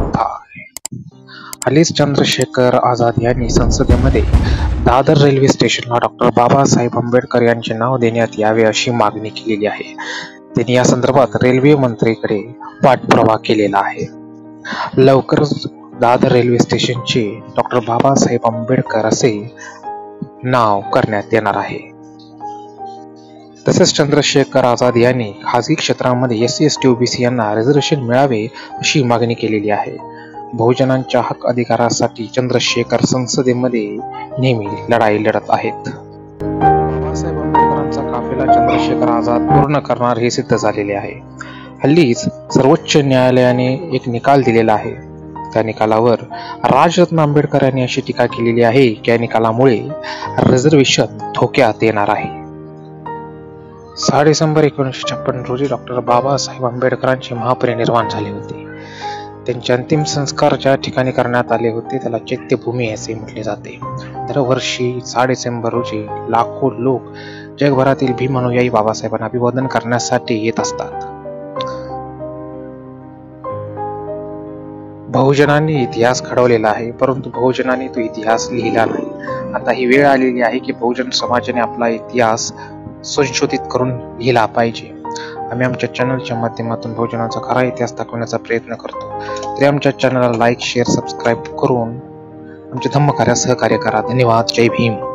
होता हल्लीच चंद्रशेखर आझाद यांनी संसदेमध्ये दादर रेल्वे स्टेशनला डॉक्टर बाबासाहेब आंबेडकर यांचे नाव देण्यात यावे अशी मागणी केलेली आहे. त्यांनी या संदर्भात रेल्वे मंत्रीकडे पाठपुरावा केलेला आहे. लवकरच दादर रेल्वे स्टेशनचे डॉक्टर बाबासाहेब आंबेडकर असे नाव करण्यात येणार आहे. तसेच चंद्रशेखर आझाद यांनी खाजगी क्षेत्रामध्ये S C S T OBC यांना रिझर्वेशन मिळावे अशी मागणी केलेली आहे. बहुजनांच्या हक अधिकारासाठी चंद्रशेखर संसदेमध्ये नेहमी लढाई लढत आहेत. बाबासाहेब आंबेडकरांचा काफिला चंद्रशेखर आझाद पूर्ण करणार हे सिद्ध झालेले आहे. हल्लीच सर्वोच्च न्यायालयाने एक निकाल दिलेला आहे. त्या निकालावर राजरत्न आंबेडकर यांनी अशी टीका केलेली आहे की या निकालामुळे रिझर्वेशन धोक्यात येणार आहे. सहा डिसेंबर एकोणीसशे छप्पन रोजी डॉक्टर बाबासाहेब आंबेडकरांचे महापरिनिर्वाण झाले होते. त्यांचे अंतिम संस्कार ज्या ठिकाणी करण्यात आले होते त्याला चैत्यभूमी असे म्हटले जाते. दरवर्षी सहा डिसेंबर रोजी लाखो लोक जगभरातील भीम अनुयायी बाबासाहेबांना अभिवादन करण्यासाठी येत असतात. बहुजनांनी इतिहास घडवलेला आहे परंतु बहुजनांनी तो इतिहास लिहिला नाही. आता ही वेळ आलेली आहे की बहुजन समाजाने आपला इतिहास संशोधित करून लिहिला पाहिजे. आम्ही आमच्या चॅनलच्या माध्यमातून भोजनाचा खरा इतिहास दाखवण्याचा प्रयत्न करतो. तरी आमच्या चॅनलला लाईक शेअर सबस्क्राईब करून आमच्या धम्मकार्यात सहकार्य करा. धन्यवाद. जय भीम.